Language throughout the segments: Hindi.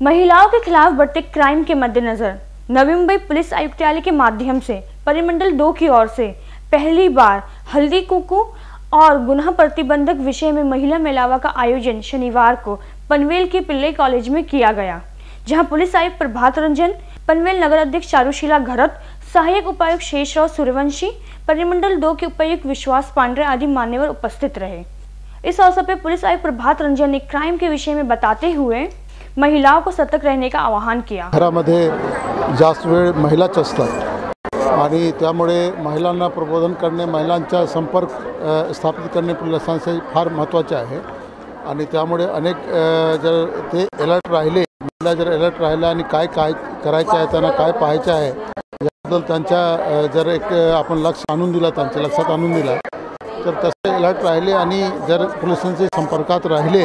महिलाओं के खिलाफ बढ़ते क्राइम के मद्देनजर नवी मुंबई पुलिस आयुक्तालय के माध्यम से, परिमंडल दो की ओर से, पहली बार हल्दी कुकू और गुना प्रतिबंधक विषय में महिला मेलावा का आयोजन शनिवार को पनवेल के पिल्ले कॉलेज में किया गया, जहाँ पुलिस आयुक्त प्रभात रंजन, पनवेल नगर अध्यक्ष चारुशीला घरत, सहायक उपायुक्त शेषराव सूर्यवंशी, परिमंडल दो के उपायुक्त विश्वास पांडे आदि मान्यवर उपस्थित रहे। इस अवसर पर पुलिस आयुक्त प्रभात रंजन ने क्राइम के विषय में बताते हुए महिलाओं को सतर्क रहने का आवाहन किया। घरामध्ये जास्त वेळ महिलाच असतात. आणि त्यामुळे महिलांना प्रबोधन करणे महिलांचा संपर्क स्थापित करणे पोलिसांसाठी फार महत्त्वाचे आहे. आणि त्यामुळे अनेक जर ते अलर्ट राहिले महिला जर अलर्ट राहिल्या आणि काय काय करायचे आहे त्यांना काय पाहायचं आहे याबद्दल त्यांच्या जर एक आपण लक्ष आणून दिला त्यांच्या लक्षात आणून दिला तर तसे अलर्ट राहिले आणि जर पोलिसांच्या संपर्कात राहिले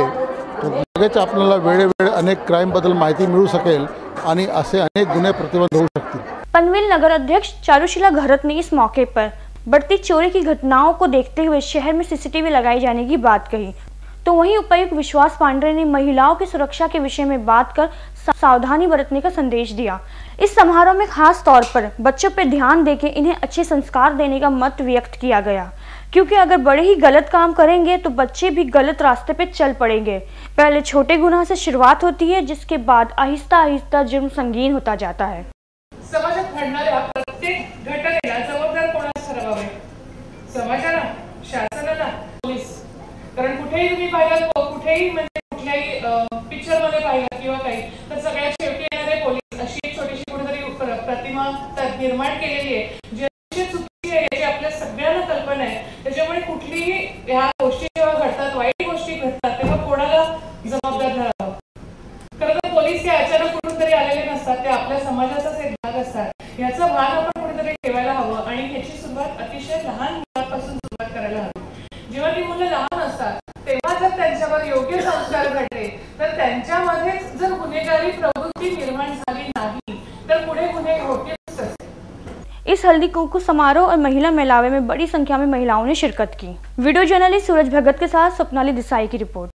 लगेच आपल्याला वेळोवेळ अनेक क्राईमबद्दल माहिती मिळू शकेल आणि अनेक गुन्हे प्रतिबंध होऊ शकतील. पनवेल नगर अध्यक्ष चारुशीला घरत ने इस मौके पर बढ़ती चोरी की घटनाओं को देखते हुए शहर में सीसीटीवी लगाए जाने की बात कही। तो वहीं उपायुक्त विश्वास पांडे ने महिलाओं की सुरक्षा के विषय में बात कर सावधानी बरतने का संदेश दिया। इस समारोह में खास तौर पर बच्चों पर ध्यान देके इन्हें अच्छे संस्कार देने का मत व्यक्त किया गया। क्योंकि अगर बड़े ही गलत काम करेंगे तो बच्चे भी गलत रास्ते पे चल पड़ेंगे। पहले छोटे गुनाह से शुरुआत होती है, जिसके बाद आहिस्ता आहिस्ता जुर्म संगीन होता जाता है। निर्माण खरं पोलीस हे अचानक कुठून तरी आलेले नसतात ते आपल्या समाजाचाच एक भाग असतात. याचा भाग आपण कुठेतरी ठेवायला हवं आणि ह्याची सुरुवात अतिशय लहान मुलांपासून सुरुवात करायला हवी. जेव्हा ती मुलं लहान असतात तेव्हा जर त्यांच्यावर योग्य संस्कार घडले तर त्यांच्यामध्येच जर गुन्हेगारी प्रवृत्ती निर्माण झाली नाही तर पुढे गुन्हे होतीलच इस हल्दी कुंकू समारोह और महिला मेलावे में बड़ी संख्या में महिलाओं ने शिरकत की। वीडियो जर्नलिस्ट सूरज भगत के साथ स्वप्नाली देसाई की रिपोर्ट।